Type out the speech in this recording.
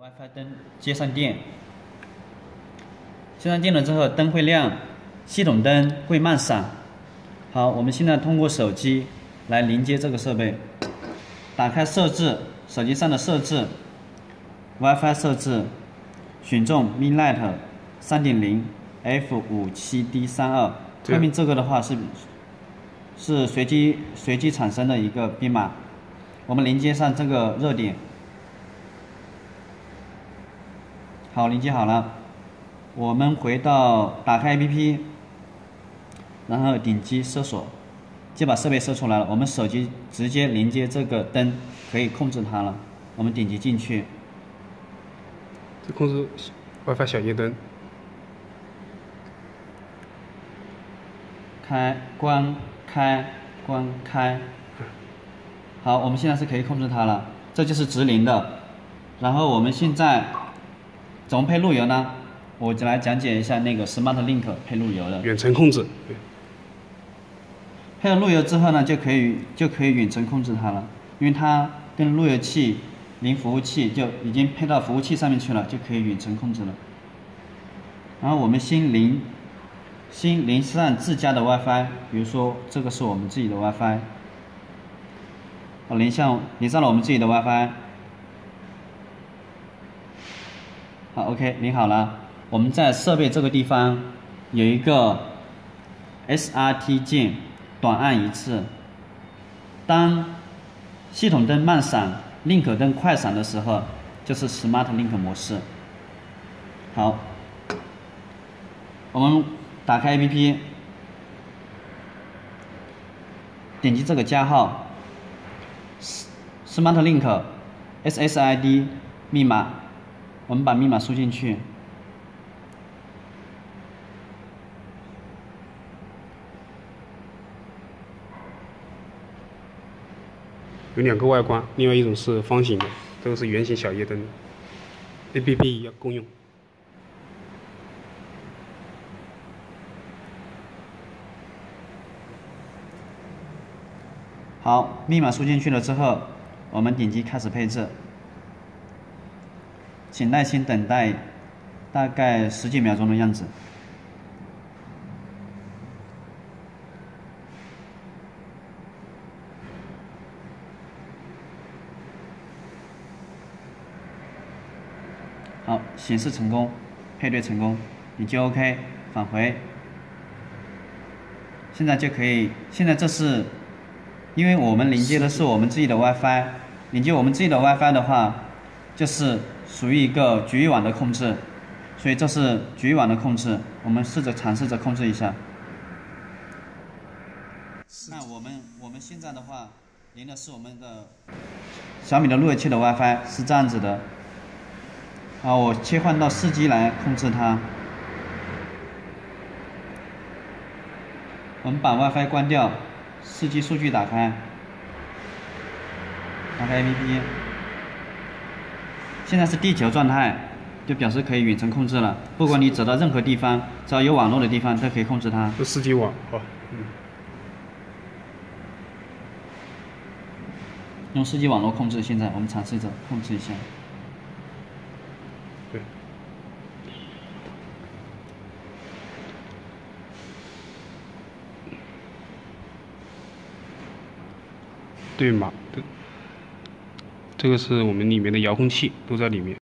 WiFi 灯接上电，接上电了之后灯会亮，系统灯会慢闪。好，我们现在通过手机来连接这个设备，打开设置，手机上的设置，WiFi 设置，选中 Midnight 三点零 F 五七 D 三二，后面这个的话是是随机随机产生的一个编码，我们连接上这个热点。好，连接好了。我们回到打开 APP，然后点击搜索，就把设备搜出来了。我们手机直接连接这个灯，可以控制它了。我们点击进去，这控制 WiFi 小夜灯，开关开关开。好，我们现在是可以控制它了。这就是直连的。然后我们现在。怎么配路由呢？我就来讲解一下那个 Smart Link 配路由的。远程控制。配了路由之后呢，就可以就可以远程控制它了，因为它跟路由器连服务器就已经配到服务器上面去了，就可以远程控制了。然后我们先连先连上自家的 WiFi，比如说这个是我们自己的 WiFi，我连上连上了我们自己的 WiFi。，OK，连好了。我们在设备这个地方有一个 SRT 键，短按一次。当系统灯慢闪，Link 灯快闪的时候，就是 Smart Link 模式。好，我们打开 APP，点击这个加号，Smart Link SSID 密码。我们把密码输进去，有两个外观，另外一种是方形的，这个是圆形小夜灯，A P P 要共用。好，密码输进去了之后，我们点击开始配置。请耐心等待，大概十几秒钟的样子。好，显示成功，配对成功，你就 OK，返回。现在就可以，现在这是，因为我们连接的是我们自己的 WiFi，连接我们自己的 WiFi 的话，就是。属于一个局域网的控制，所以这是局域网的控制。我们试着尝试着控制一下。那我们我们现在的话，连的是我们的小米的路由器的 WiFi，是这样子的。好，我切换到四 G 来控制它。我们把 WiFi 关掉，四 G 数据打开，打开 APP。现在是地球状态，就表示可以远程控制了。不管你走到任何地方，只要有网络的地方，都可以控制它。是四 G 网，好，嗯。用四 G 网络控制，现在我们尝试着控制一下。对。对嘛对。这个是我们里面的遥控器，都在里面。